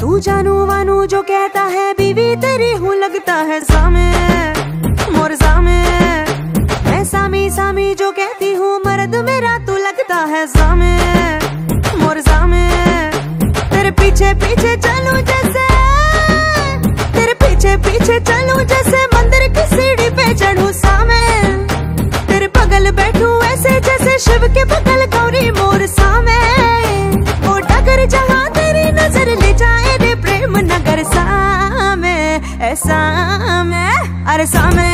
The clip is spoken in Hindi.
तू जानू वानू जो कहता है, बीवी तेरी हूँ लगता है सामे। मोर सामे। मैं सामी सामी जो कहती हूँ, मर्द मेरा तू लगता है सामे। मोर सामे। तेरे पीछे पीछे चलू जैसे। तेरे पीछे पीछे चलू जैसे, मंदिर की सीढ़ी पे चढ़ू सामे। तेरे बगल बैठू ऐसे जैसे शिव के सामे अरे सामे